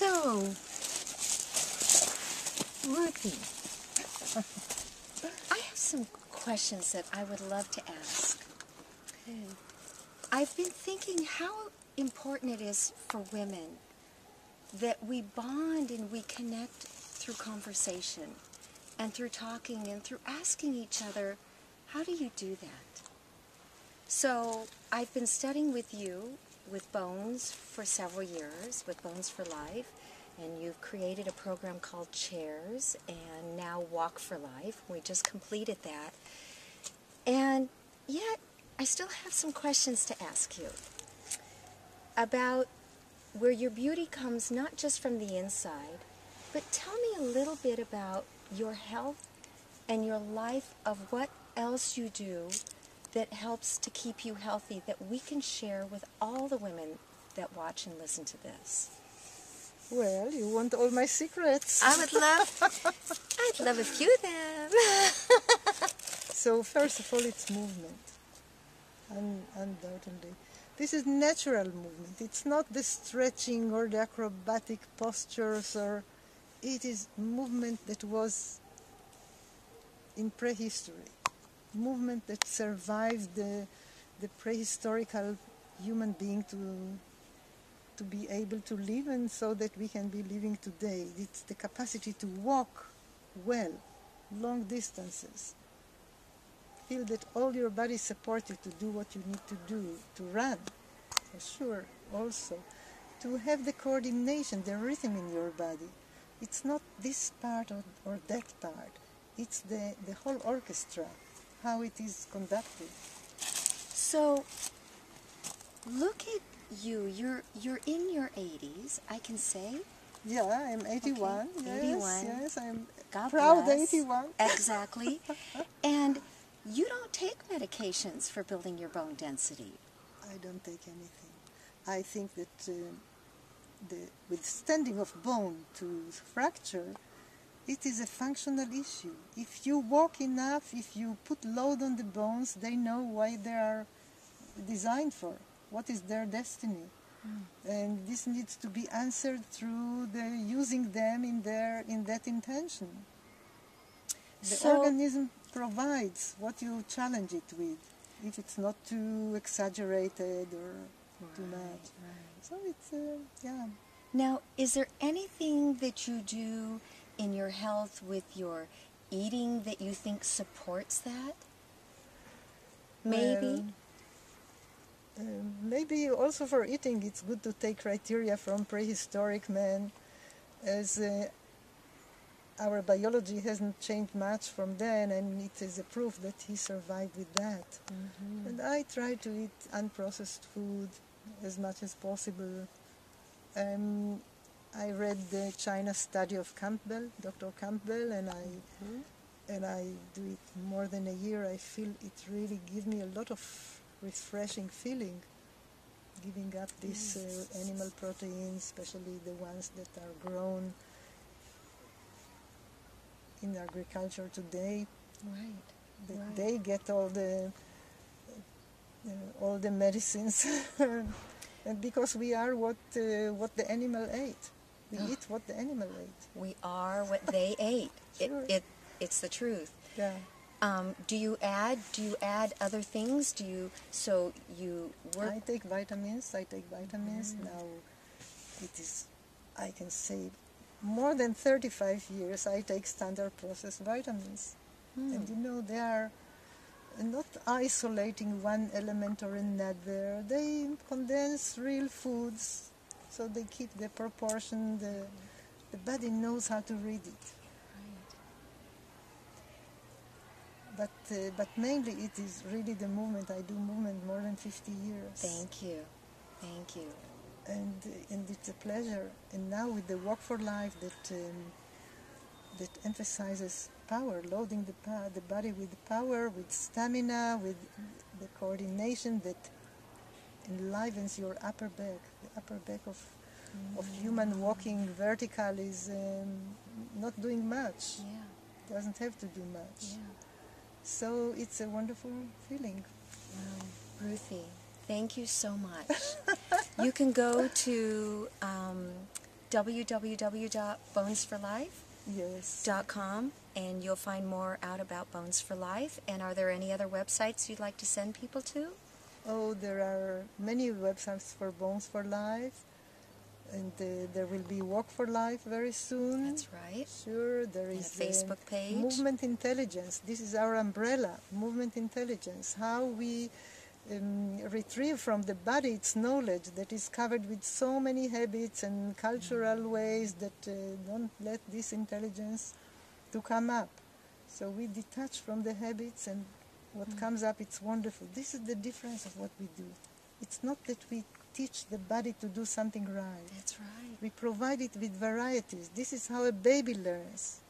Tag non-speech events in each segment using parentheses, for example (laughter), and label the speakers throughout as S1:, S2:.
S1: So, Ruthy, I have some questions that I would love to ask. I've been thinking how important it is for women that we bond and we connect through conversation and through talking and through asking each other, how do you do that? So I've been studying with you with Bones for several years, with Bones for Life, and you've created a program called Chairs and now Walk for Life. We just completed that. And yet, I still have some questions to ask you about where your beauty comes not just from the inside, but tell me a little bit about your health and your life of what else you do that helps to keep you healthy that we can share with all the women that watch and listen to this.
S2: Well, you want all my secrets.
S1: I would love, I'd love a few of them. (laughs)
S2: so first of all, it's movement, Un- undoubtedly. This is natural movement. It's not the stretching or the acrobatic postures, or it is movement that was in prehistory, movement that survived the, the prehistorical human being to to be able to live and so that we can be living today. It's the capacity to walk well, long distances. Feel that all your body is supported to do what you need to do, to run, for sure, also. To have the coordination, the rhythm in your body. It's not this part or, or that part. It's the, the whole orchestra, how it is conducted.
S1: So, look at you. You're you're in your 80s, I can say.
S2: Yeah, I'm 81.
S1: Okay,
S2: Yes,
S1: 81.
S2: yes, I'm
S1: God
S2: proud
S1: bless.
S2: 81. (laughs)
S1: Exactly. (laughs) and you don't take medications for building your bone density.
S2: I don't take anything. I think that uh, the withstanding of bone to fracture, it is a functional issue. If you walk enough, if you put load on the bones, they know why they are designed for. What is their destiny? And this needs to be answered through the using them in their in that intention. The
S1: So-
S2: organism provides what you challenge it with, if it's not too exaggerated or too much. So it's uh, yeah.
S1: Now, is there anything that you do in your health with your eating that you think supports that? Maybe.
S2: Um, maybe also for eating, it's good to take criteria from prehistoric men, as uh, our biology hasn't changed much from then, and it is a proof that he survived with that. And I try to eat unprocessed food as much as possible. Um, I read the China study of Campbell, Dr. Campbell, and I and I do it more than a year. I feel it really gives me a lot of refreshing feeling. Giving up these uh, animal proteins, especially the ones that are grown in agriculture today,
S1: Right.
S2: that
S1: Right.
S2: they get all the uh, all the medicines, (laughs) and because we are what uh, what the animal ate, we eat what the animal ate.
S1: We are what they ate. (laughs)
S2: Sure.
S1: It, it, it's the truth.
S2: Yeah.
S1: Um, do you add? Do you add other things? Do you? So you work.
S2: I take vitamins. I take vitamins now. It is, I can say, more than 35 years. I take standard processed vitamins, and you know they are not isolating one element or another. They condense real foods, so they keep the proportion. The the body knows how to read it. But uh, but mainly it is really the movement. I do movement more than 50 years
S1: Thank you. Thank you.
S2: and and it's a pleasure. And now with the Walk for Life that um, that emphasizes power, loading the pa- the body with power, with stamina, with the coordination that enlivens your upper back. The upper back of of human walking vertical is um, not doing much.
S1: Yeah.
S2: Doesn't have to do much.
S1: Yeah.
S2: So it's a wonderful feeling.
S1: Wow. Ruthy, thank you so much. you can go to um, www.bonesforlife.com and you'll find more out about Bones for Life. And are there any other websites you'd like to send people to?
S2: Oh, there are many websites for Bones for Life, and uh, there will be Walk for Life very soon.
S1: That's right.
S2: Sure, there
S1: And a
S2: is um,
S1: Facebook page.
S2: Movement Intelligence. This is our umbrella, Movement Intelligence. How we um, retrieve from the body its knowledge that is covered with so many habits and cultural
S1: Mm.
S2: ways that uh, don't let this intelligence to come up. So we detach from the habits and what comes up, it's wonderful. This is the difference of what we do. It's not that we teach the body to do something right.
S1: That's right.
S2: We provide it with varieties. This is how a baby learns.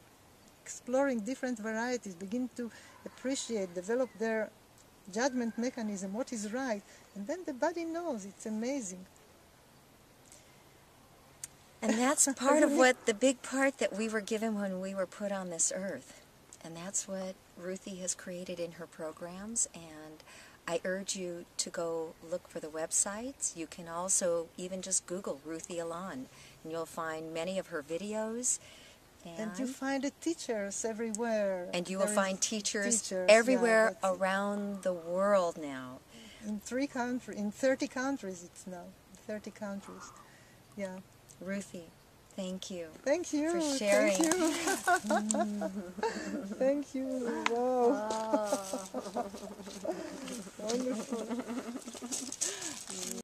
S2: Exploring different varieties, begin to appreciate, develop their judgment mechanism, what is right, and then the body knows. It's amazing.
S1: And that's (laughs) part of what the big part that we were given when we were put on this earth. And that's what Ruthy has created in her programs. And I urge you to go look for the websites. You can also even just Google Ruthy Alon, and you'll find many of her videos.
S2: And you find the teachers everywhere.
S1: and you will find teachers,
S2: teachers, yeah,
S1: everywhere
S2: it.
S1: around the world now.
S2: in three countries, in 30 countries it's now. 30 countries. Yeah.
S1: Ruthy, thank you.
S2: Thank you.
S1: For sharing.
S2: Thank you. (laughs) Thank you. Wow. (laughs) Wonderful. (laughs)